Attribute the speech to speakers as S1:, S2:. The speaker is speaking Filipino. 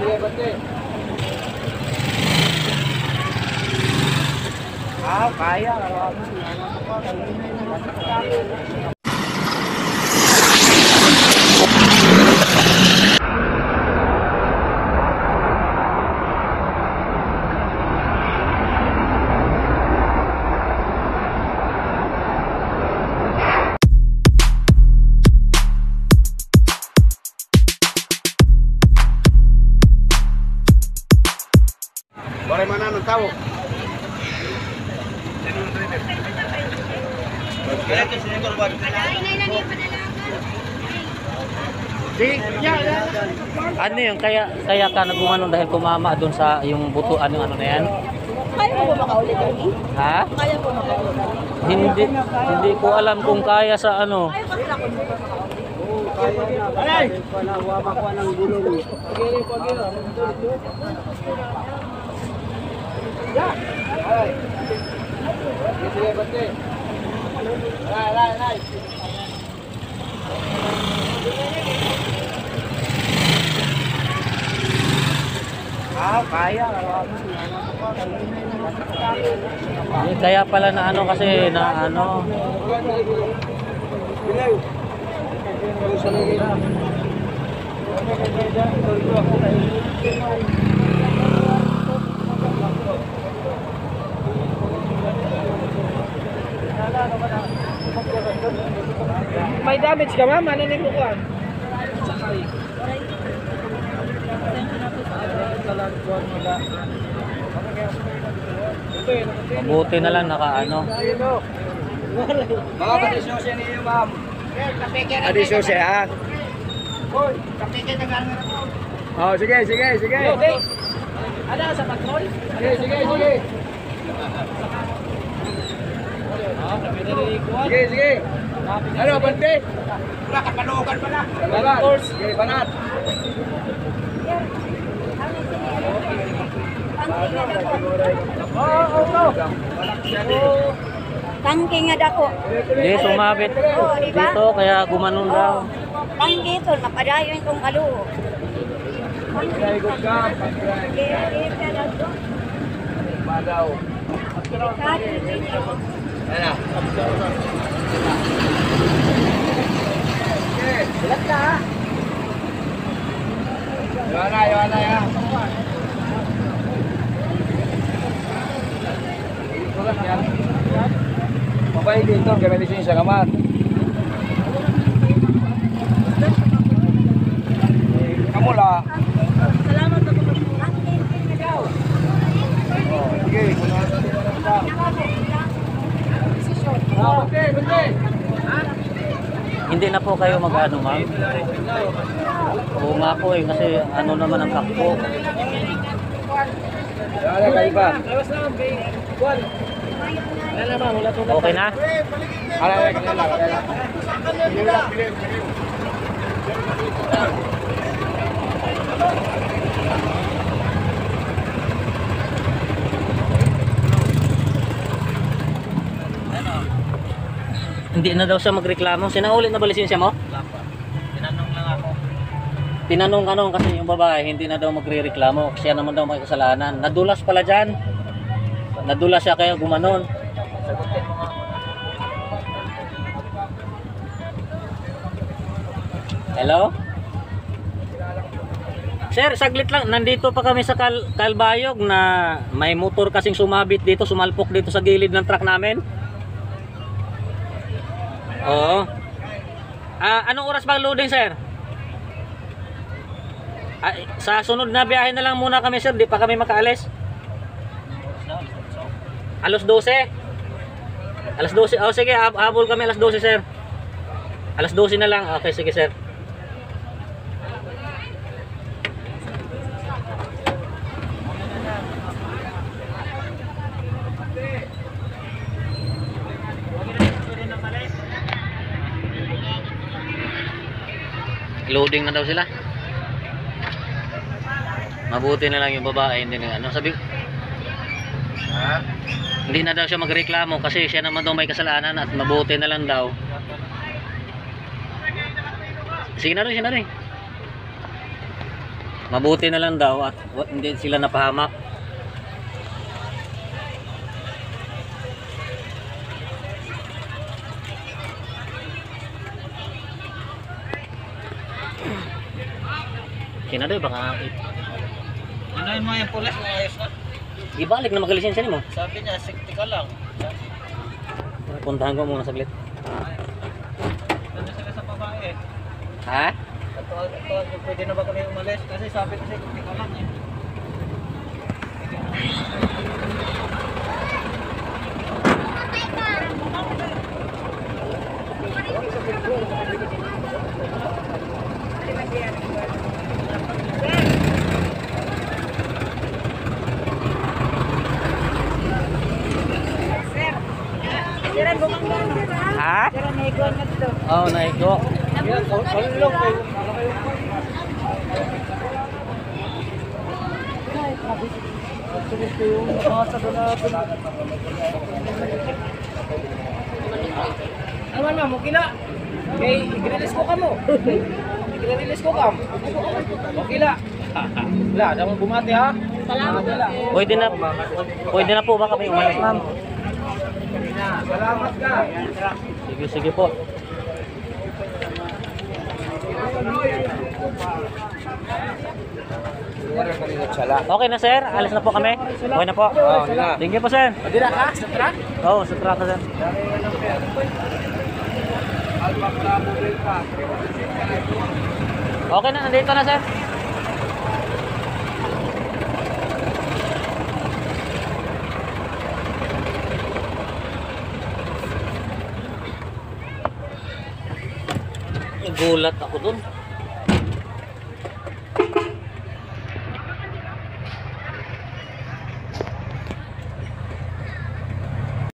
S1: sige, bante. Ah, kaya. Bore
S2: Ano yun? Kaya, kaya ka nagumanon dahil kumama doon sa yung buto, ano, ano na yan?
S3: Kaya ko ba makaulit?
S2: Ha?
S3: Kaya ko makaulit?
S2: Hindi, hindi ko alam kung kaya sa ano.
S3: Kaya kasi ako
S1: Aray! Panawawa ko ng gulong. Aray. Sige, sige, Aray, aray, aray. Ah, kaya.
S2: Kaya pala na ano kasi na ano.
S1: Bilay. May damage ka ma'am, ano nito ko?
S2: Mabuti na lang naka ano.
S1: Mga kadisosya niyo ma'am. Kadisosya ha? Oh, sige, sige, sige. Ano sa patrol? Sige, sige, sige. Sige, sige. Ano, bante? Wala ka panukan pala. Banat. Sige, banat. Oo, oo, oo.
S3: Tangke nga dako.
S2: Hindi, sumabit
S3: Oo, di ba?
S2: dito kaya gumanon daw.
S3: Tangke ito, napadayon kaluho.
S1: Very good ka.
S3: Kaya kaya ka daw to.
S1: Madaw.
S3: Kaya ninyo.
S1: Ano? Bilat ka ha? Yohana, Yohana ya. Sulat yan. Mabay dito, kaya may lisensya ka man. Kamu lah.
S3: Salamat ako.
S1: Sige. Oh, okay, bende.
S2: Hindi na po kayo mag-ano ma'am. Oo nga po eh kasi ano naman ang takbo.
S1: Yohana, kaiba.
S2: Okay na?
S1: Ala, ala, kanila, kanila.
S2: Hindi na daw siya magreklamo. Sinaulit na ba lisensya mo?
S1: Tinanong
S2: ka kasi yung babae hindi na daw magre-reklamo. Siya naman daw may kasalanan. Nadulas pala dyan. Nadulas siya kaya gumanon. Hello? Sir, saglit lang. Nandito pa kami sa Kal Kalbayog na may motor kasing sumabit dito, sumalpok dito sa gilid ng truck namin. Oo. Ah, anong oras ba loading, sir? Ah, sa sunod na biyahe na lang muna kami, sir. Di pa kami makaalis. Alas 12. Alas 12. Oh, sige, hab- habol kami alas 12, sir. Alas 12 na lang. Okay, sige, sir. Loading na daw sila. Mabuti na lang yung babae, hindi na ano. Sabi,
S1: Ha?
S2: hindi na daw siya magreklamo kasi siya naman daw may kasalanan at mabuti na lang daw. Sige na rin, siya na rin. Mabuti na lang daw at hindi sila napahamak. Kinadoy baka
S4: Yung mga yung pulis, ayos na.
S2: ibalik na magalisensya nimo.
S4: Sabi niya, sikti ka lang.
S2: Puntahan ko muna saglit.
S4: Ano sila sa babae?
S2: Ha?
S4: Ito, ito, pwede na ba kami umalis? Kasi sabi ko sikti ka lang eh.
S2: Ha? Oh, naigo.
S1: Aman na. Okay, i-release ko ka mo. I-release ko ka. Okay na. Wala, dapat bumati ha.
S3: Salamat.
S2: Pwede na Pwede na po ba kami umalis, ma'am?
S1: Salamat ka.
S2: Sige, sige po. Okay na, sir. Alis na po kami. Okay na po.
S1: Oh.
S2: Thank you po, sir.
S1: Adira ka sa truck?
S2: Oo, sa truck, sir. Okay na, nandito na, sir. Gulat ako dun.